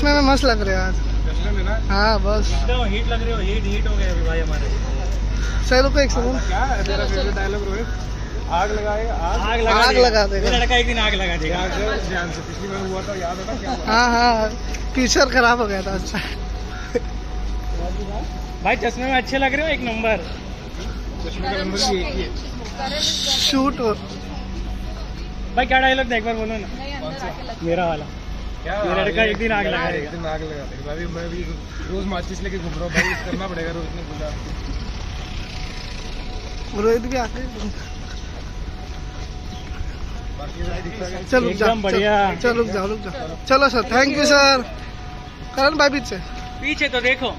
चश्मे में मस्त लग रहे हो आज। चश्मे में ना? हाँ बस। हीट लग रहे हो हीट हीट हो गए अभी भाई हमारे। सर रुको एक सेकंड क्या है? तेरा फेवरेट डायलॉग रोहित? आग लगाएगा आग। आग लगा आग देगा। लगा देगा। लड़का एक दिन आग लगा देगा। से ध्यान से पिछली बार हुआ था याद है ना क्या हुआ? हाँ हाँ फ्यूचर खराब हो गया था अच्छा। भाई चश्मे में अच्छे लग रहे हो एक नंबर। चश्मे का नंबर भी एक ही है। शूट भाई क्या डायलॉग था एक बार बोलो ना। मेरा वाला। ये लड़का एक दिन आग लगा एक दिन आग लगा देगा। भाई मैं भी रोज माचिस लेके घूम रहा हूँ। भाई करना पड़ेगा रोज ने बोला रोहित भी है। चल रुक बढ़िया। चल रुक रुक चलो sir thank you sir Karan भाई पीछे। पीछे तो देखो।